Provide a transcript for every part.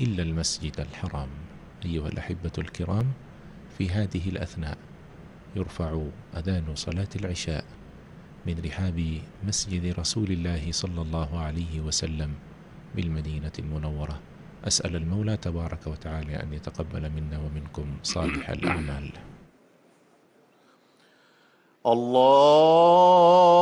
إلا المسجد الحرام. أيها الأحبة الكرام في هذه الأثناء يرفع أذان صلاة العشاء من رحاب مسجد رسول الله صلى الله عليه وسلم بالمدينة المنورة. أسأل المولى تبارك وتعالى أن يتقبل منا ومنكم صالح الأعمال. الله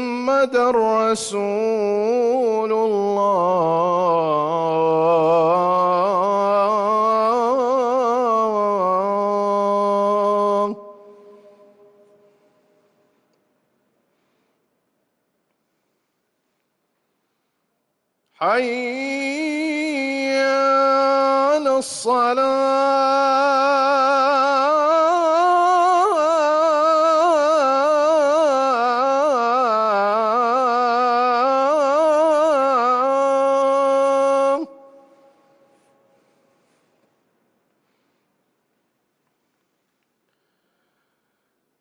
رسول الله. حي على الصلاة.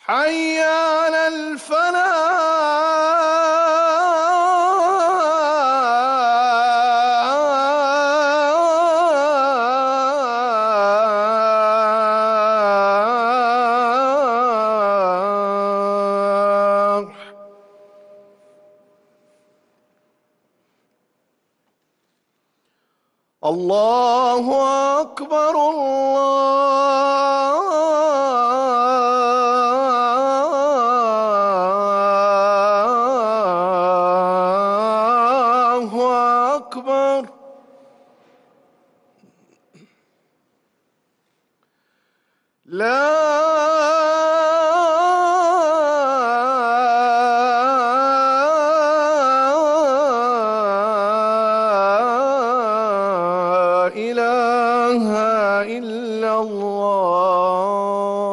حي على الفلاح. الله أكبر الله أكبر. لا إله إلا الله.